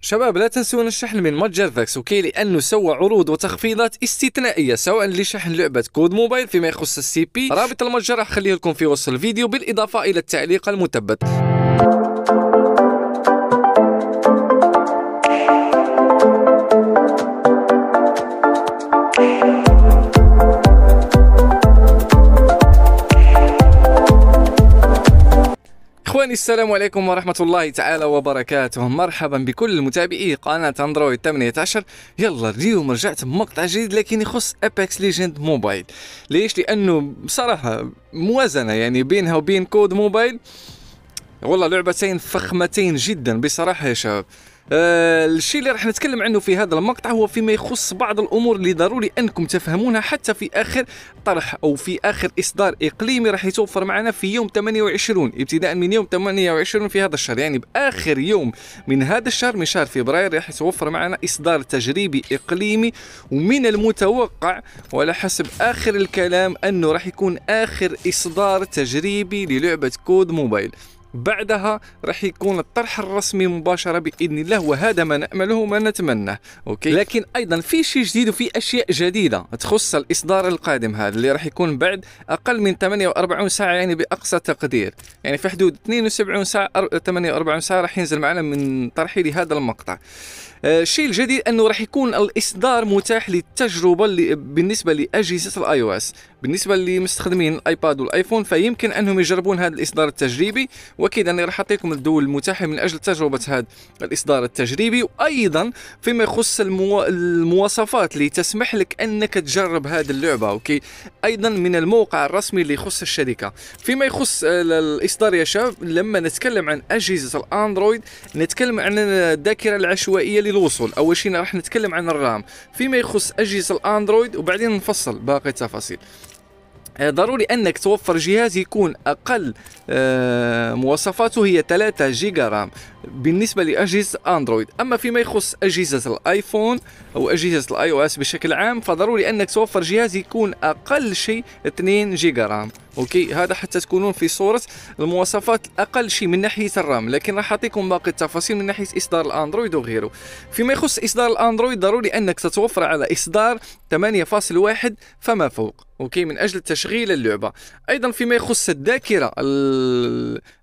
شباب لا تنسون الشحن من متجر ذاكس okay لأنه سوى عروض وتخفيضات استثنائية سواء لشحن لعبة COD Mobile فيما يخص ال CP رابط المتجر راح اخليه لكم في وصف الفيديو بالإضافة إلى التعليق المثبت. إخواني السلام عليكم ورحمة الله تعالى وبركاته. مرحبا بكل متابعي قناة Android 18 يلا اليوم رجعت بمقطع جديد لكن يخص Apex Legends Mobile ليش؟ لأنه بصراحة موازنة يعني بينها وبين COD Mobile والله لعبتين فخمتين جدا بصراحة يا شباب. آه الشيء اللي راح نتكلم عنه في هذا المقطع هو فيما يخص بعض الأمور اللي ضروري أنكم تفهمونها حتى في آخر طرح أو في آخر إصدار إقليمي راح يتوفر معنا في يوم 28 ابتداء من يوم 28 في هذا الشهر. يعني بآخر يوم من هذا الشهر من شهر فبراير راح يتوفر معنا إصدار تجريبي إقليمي ومن المتوقع وعلى حسب آخر الكلام أنه راح يكون آخر إصدار تجريبي للعبة كود موبايل. بعدها راح يكون الطرح الرسمي مباشرة بإذن الله وهذا ما نأمله وما نتمناه Okay؟ لكن أيضا في شيء جديد وفي أشياء جديدة تخص الإصدار القادم هذا اللي راح يكون بعد أقل من 48 ساعة يعني بأقصى تقدير. يعني في حدود 72 ساعة 48 ساعة راح ينزل معنا من طرحي لهذا المقطع. الشيء الجديد أنه راح يكون الإصدار متاح للتجربة بالنسبة لأجهزة ال iOS. بالنسبة لمستخدمين ال iPad وال iPhone فيمكن أنهم يجربون هذا الإصدار التجريبي وأكيد أنا راح أعطيكم الدول المتاحة من أجل تجربة هذا الإصدار التجريبي. وأيضا فيما يخص المو... المواصفات اللي تسمح لك أنك تجرب هذه اللعبة أوكي؟ أيضا من الموقع الرسمي اللي يخص الشركة. فيما يخص الإصدار يا شباب لما نتكلم عن أجهزة الأندرويد نتكلم عن الذاكرة العشوائية للوصول أول شيء راح نتكلم عن الرام. فيما يخص أجهزة الأندرويد وبعدين نفصل باقي التفاصيل. آه، ضروري أنك توفر جهاز يكون أقل آه، مواصفاته هي 3 giga RAM بالنسبة لأجهزة اندرويد أما فيما يخص أجهزة ال iPhone أو أجهزة ال iOS بشكل عام فضروري أنك توفر جهاز يكون أقل شيء 2 giga RAM. Okay؟ هذا حتى تكونون في صورة المواصفات أقل شيء من ناحية ال RAM لكن راح أعطيكم باقي التفاصيل من ناحية إصدار الأندرويد وغيره. فيما يخص إصدار الأندرويد ضروري أنك تتوفر على إصدار 8.1 فما فوق. Okay؟ من أجل تشغيل اللعبة. أيضا فيما يخص الذاكرة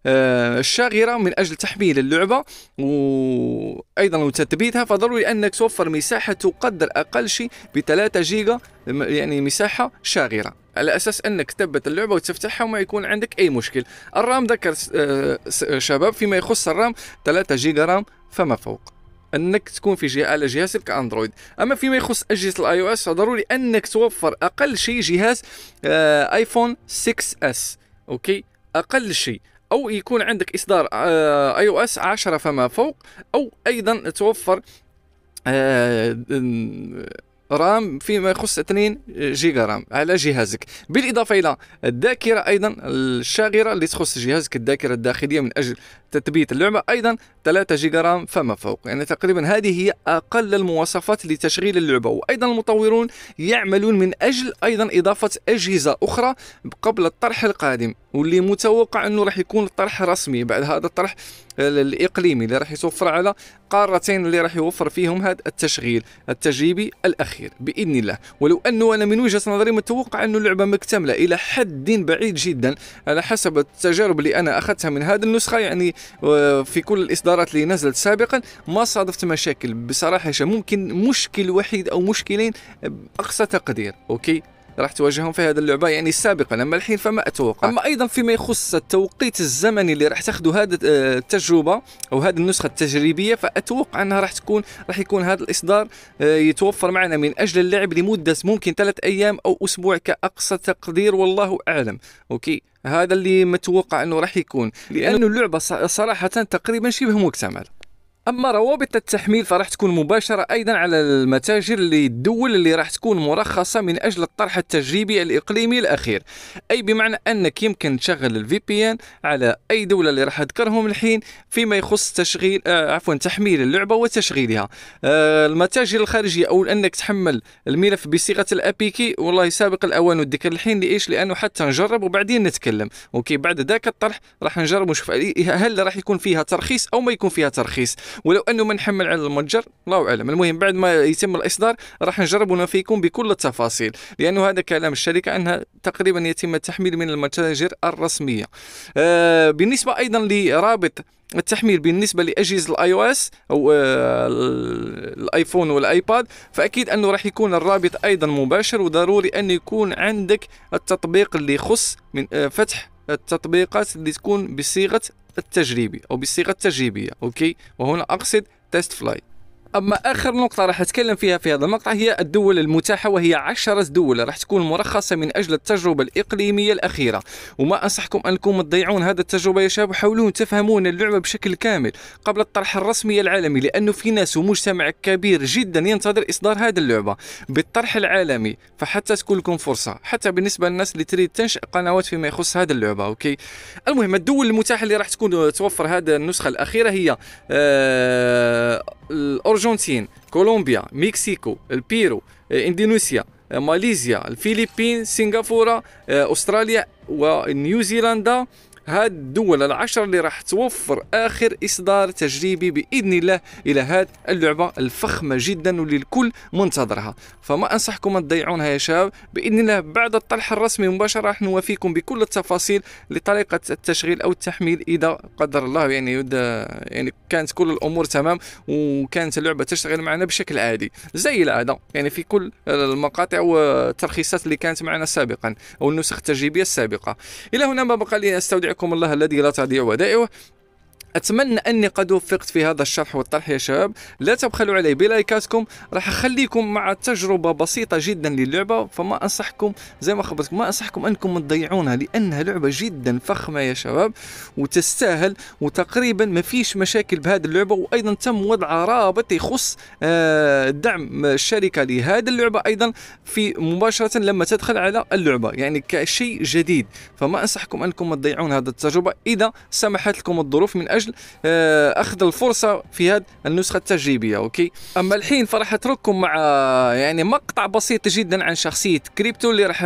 آه، الشاغرة من أجل تحميل اللعبة وأيضا وتثبيتها فضروري أنك توفر مساحة تقدر أقل شيء ب 3 جيجا يعني مساحة شاغرة. على أساس أنك تثبت اللعبة وتفتحها وما يكون عندك أي مشكل. ال RAM ذكر آه، شباب فيما يخص ال RAM 3 giga RAM فما فوق. أنك تكون في على جهازك اندرويد أما فيما يخص أجهزة ال iOS فضروري أنك توفر أقل شيء جهاز iPhone 6s Okay؟ أقل شيء. أو يكون عندك إصدار iOS 10 فما فوق أو أيضا توفر RAM فيما يخص 2 giga RAM على جهازك. بالإضافة إلى الذاكرة أيضا الشاغرة اللي تخص جهازك الذاكرة الداخلية من أجل تثبيت اللعبة أيضا 3 جيجا رام فما فوق. يعني تقريبا هذه هي أقل المواصفات لتشغيل اللعبة. وأيضا المطورون يعملون من أجل أيضا إضافة أجهزة أخرى قبل الطرح القادم واللي متوقع إنه راح يكون الطرح رسمي. بعد هذا الطرح الإقليمي اللي راح يتوفر على قارتين اللي راح يوفر فيهم هذا التشغيل التجريبي الأخير بإذن الله. ولو أنه أنا من وجهة نظري متوقع أنه اللعبة مكتملة إلى حد بعيد جدا على حسب التجارب اللي أنا أخذتها من هذه النسخة يعني في كل الإصدارات اللي نزلت سابقا ما صادفت مشاكل. بصراحة ممكن مشكل وحيد أو مشكلين بأقصى تقدير أوكي؟ راح تواجههم في هذه اللعبة يعني سابقا اما الحين فما أتوقع. أما أيضا فيما يخص التوقيت الزمني اللي راح تاخذوا هذه آه، التجربة أو هذه النسخة التجريبية فأتوقع أنها راح تكون راح يكون هذا الإصدار آه، يتوفر معنا من أجل اللعب لمدة ممكن ثلاث أيام أو أسبوع كأقصى تقدير والله أعلم. Okay؟ هذا اللي متوقع أنه راح يكون لأنه اللعبة صراحة تقريبا شبه مكتملة. أما روابط التحميل فراح تكون مباشرة أيضا على المتاجر اللي الدول اللي راح تكون مرخصة من أجل الطرح التجريبي الإقليمي الأخير. أي بمعنى أنك يمكن تشغل ال VPN على أي دولة اللي راح اذكرهم الحين فيما يخص تشغيل آه عفوا تحميل اللعبة وتشغيلها. آه المتاجر الخارجيه أو أنك تحمل الملف بصيغة ال APK والله سابق الأوان والذكر الحين لإيش؟ لأنه حتى نجرب وبعدين نتكلم. Okay بعد ذاك الطرح راح نجرب ونشوف هل راح يكون فيها ترخيص أو ما يكون فيها ترخيص. ولو أنه ما نحمل على المتجر الله أعلم. المهم بعد ما يتم الإصدار راح نجرب ونوفيكم بكل التفاصيل لأنه هذا كلام الشركة أنها تقريبا يتم التحميل من المتاجر الرسمية. آه بالنسبة أيضا لرابط التحميل بالنسبة لأجهزة ال iOS أو ال iPhone وال iPad فأكيد أنه راح يكون الرابط أيضا مباشر وضروري أن يكون عندك التطبيق اللي يخص من آه، فتح التطبيقات اللي تكون بصيغة التجريبي أو بالصيغة التجريبية Okay؟ وهنا أقصد TestFlight أما آخر نقطة راح أتكلم فيها في هذا المقطع هي الدول المتاحة وهي عشرة دول راح تكون مرخصة من أجل التجربة الإقليمية الأخيرة. وما أنصحكم أنكم تضيعون هذه التجربة يا شباب حاولون تفهمون اللعبة بشكل كامل قبل الطرح الرسمي العالمي لأنه في ناس ومجتمع كبير جدا ينتظر إصدار هذه اللعبة بالطرح العالمي. فحتى تكون لكم فرصة حتى بالنسبة للناس اللي تريد تنشئ قنوات فيما يخص هذه اللعبة Okay؟ المهم الدول المتاحة اللي راح تكون توفر هذه النسخة الأخيرة هي آه الأرجنتين كولومبيا مكسيكو البيرو آه، إندونيسيا آه، ماليزيا الفلبين سنغافورة آه، أستراليا ونيوزيلندا هاد الدول العشر اللي راح توفر آخر إصدار تجريبي بإذن الله إلى هاد اللعبة الفخمة جدا واللي الكل منتظرها. فما أنصحكم أن تضيعونها يا شباب. بإذن الله بعد الطرح الرسمي مباشرة راح نوافيكم بكل التفاصيل لطريقة التشغيل أو التحميل إذا قدر الله. يعني يعني كانت كل الأمور تمام وكانت اللعبة تشتغل معنا بشكل عادي. زي العادة. يعني في كل المقاطع والترخيصات اللي كانت معنا سابقا أو النسخ التجريبية السابقة. إلى هنا ما بقى لي استودع يستودعكم الله الذي لا تضيع ودائعه. أتمنى أني قد وفقت في هذا الشرح والطرح يا شباب. لا تبخلوا علي بلايكاتكم راح أخليكم مع تجربة بسيطة جدا للعبة فما أنصحكم زي ما خبرتكم ما أنصحكم أنكم تضيعونها لأنها لعبة جدا فخمة يا شباب وتستاهل وتقريبا ما فيش مشاكل بهذه اللعبة وأيضا تم وضع رابط يخص آه، دعم الشركة لهذه اللعبة أيضا في مباشرة لما تدخل على اللعبة يعني كشيء جديد. فما أنصحكم أنكم تضيعون هذه التجربة. إذا سمحت لكم الظروف من أجل أجل آه، أخذ الفرصة في هذه النسخة التجريبية Okay؟ أما الحين فراح أترككم مع يعني مقطع بسيط جدا عن شخصية كريبتو اللي راح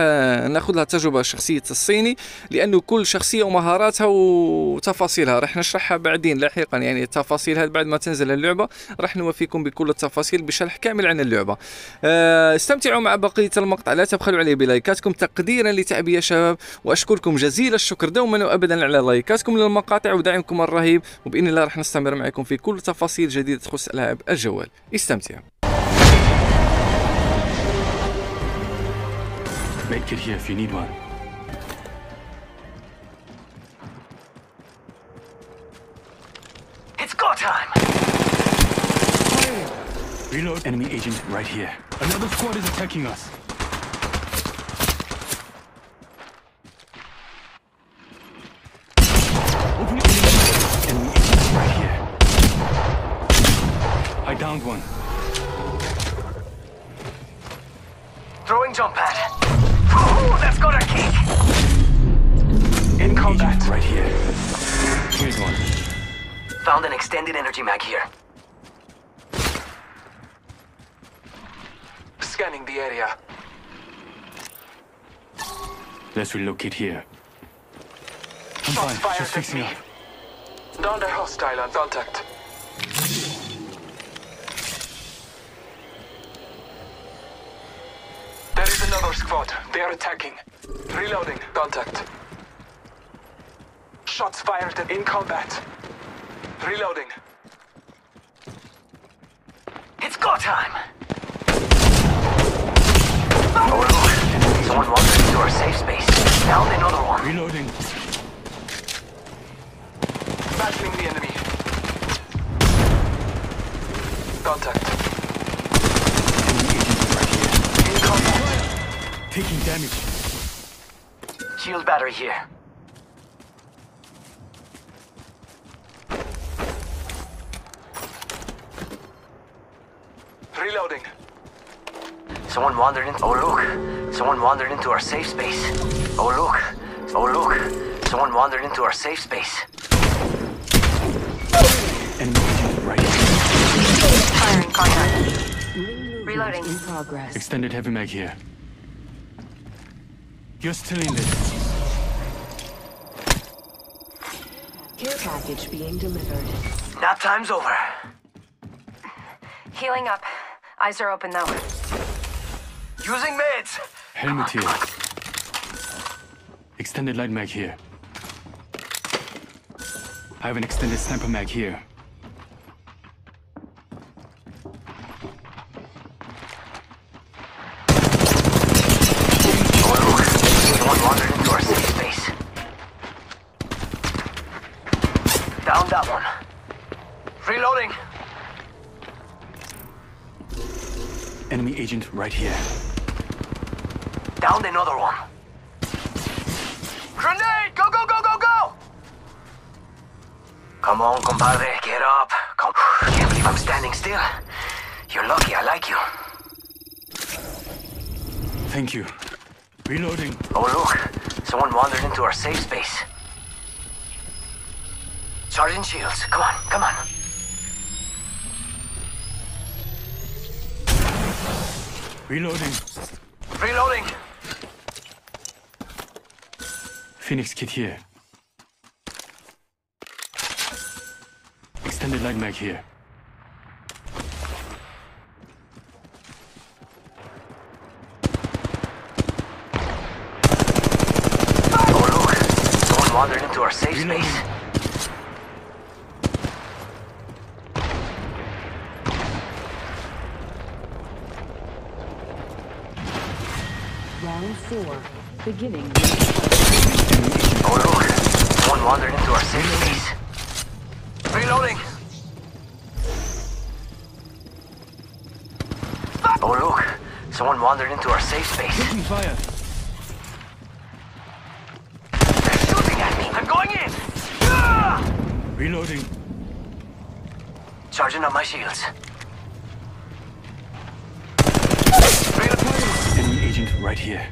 ناخذ لها تجربة شخصية الصيني لأنه كل شخصية ومهاراتها وتفاصيلها. راح نشرحها بعدين لاحقا يعني تفاصيلها بعد ما تنزل اللعبة راح نوفيكم بكل التفاصيل بشرح كامل عن اللعبة. آه، استمتعوا مع بقية المقطع لا تبخلوا عليه بلايكاتكم تقديرا لتعبي يا شباب وأشكركم جزيل الشكر دوما وابدا على لايكاتكم للمقاطع ودعمكم الرهيب. وبإذن الله راح نستمر معكم في كل تفاصيل جديدة تخص العاب الجوال. استمتع. Reload. Enemy agent right here. Another squad is attacking us. Downed one. Throwing jump pad. Ooh, that's got a kick. In combat. Right here. Here's one. Found an extended energy mag here. Scanning the area. Let's relocate here. I'm Shots fine. Just fixing up. Down the hostile on contact. Another squad. They are attacking. Reloading. Contact. Shots fired in combat. Reloading. It's go time! Oh, Someone wandered into our safe space. Found another one. Reloading. Battling the enemy. Contact. taking damage. Shield battery here. Reloading. Someone wandered into- Oh look! Someone wandered into our safe space. Oh look! Oh look! Someone wandered into our safe space. Enemy agent right Firing contact. Reloading. In progress. Extended heavy mag here. You're still in this. Care package being delivered. Nap time's over. Healing up. Eyes are open though. Using meds. Helmet here. Extended light mag here. I have an extended sniper mag here. Agent right here. Down another one. Grenade! Go, go, go, go, go! Come on, compadre. Get up. Come. Can't believe I'm standing still. You're lucky I like you. Thank you. Reloading. Oh, look. Someone wandered into our safe space. Sergeant Shields, come on, come on. Reloading. Reloading. Phoenix kit here. Extended light mag here. Oh, look. Someone wandered into our safe Reloading. space. Round four, beginning. Oh, look. Someone wandered into our safe space. Reloading. Oh, look. Someone wandered into our safe space. Taking fire. They're shooting at me. I'm going in. Ah! Reloading. Charging up my shields. Enemy agent right here.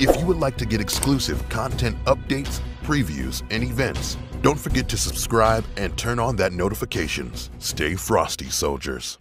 If you would like to get exclusive content updates, previews, and events, don't forget to subscribe and turn on that notifications. Stay frosty, soldiers.